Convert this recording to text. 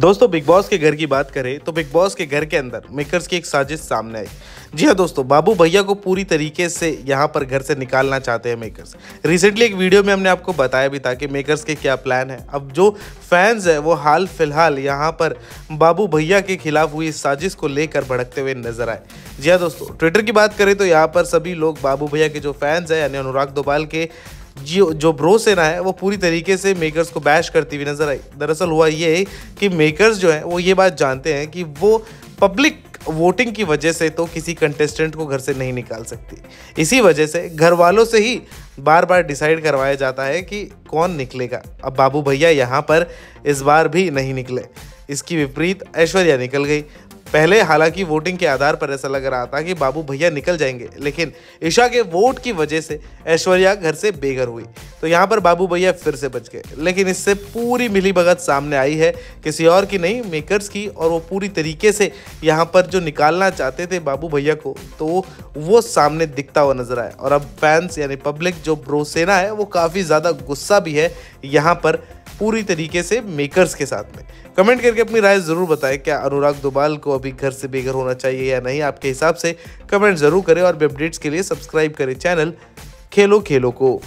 दोस्तों big boss के घर की बात करें तो बिग बॉस के घर के अंदर मेकर्स की एक साजिश सामने आई। जी हाँ दोस्तों, बाबू भैया को पूरी तरीके से यहाँ पर घर से निकालना चाहते हैं मेकर्स रिसेंटली एक वीडियो में हमने आपको बताया भी था कि मेकर्स के क्या प्लान है। अब जो फैंस है, वो हाल फ़िलहाल यहाँ पर बाबू भैया के खिलाफ हुई साजिश को लेकर भड़कते हुए नज़र आए। जी हाँ दोस्तों ट्विटर की बात करें तो यहाँ पर सभी लोग बाबू भैया के जो फैंस हैं, यानी अनुराग दोबाल के जो जो ब्रो सेना है, वो पूरी तरीके से मेकर्स को बैश करती हुई नज़र आई। दरअसल हुआ ये कि मेकर्स जो है, वो ये बात जानते हैं कि वो पब्लिक वोटिंग की वजह से तो किसी कंटेस्टेंट को घर से नहीं निकाल सकती। इसी वजह से घर वालों से ही बार बार डिसाइड करवाया जाता है कि कौन निकलेगा। अब बाबू भैया यहाँ पर इस बार भी नहीं निकले। इसकी विपरीत ऐश्वर्या निकल गई। पहले हालाँकि वोटिंग के आधार पर ऐसा लग रहा था कि बाबू भैया निकल जाएँगे, लेकिन ईशा के वोट की वजह से ऐश्वर्या घर से बेघर हुई। तो यहाँ पर बाबू भैया फिर से बच गए। लेकिन इससे पूरी मिली भगत सामने आई है किसी और की नहीं मेकर्स की, और वो पूरी तरीके से यहाँ पर जो निकालना चाहते थे बाबू भैया को तो वो सामने दिखता हुआ नज़र आया। और अब फैंस यानी पब्लिक जो ब्रोसेना है, वो काफ़ी ज़्यादा गुस्सा भी है यहाँ पर पूरी तरीके से मेकर्स के साथ में। कमेंट करके अपनी राय ज़रूर बताएँ, क्या अनुराग दुबाल को अभी घर से बेघर होना चाहिए या नहीं, आपके हिसाब से कमेंट ज़रूर करें, और अपडेट्स के लिए सब्सक्राइब करें चैनल खेलो खेलो को।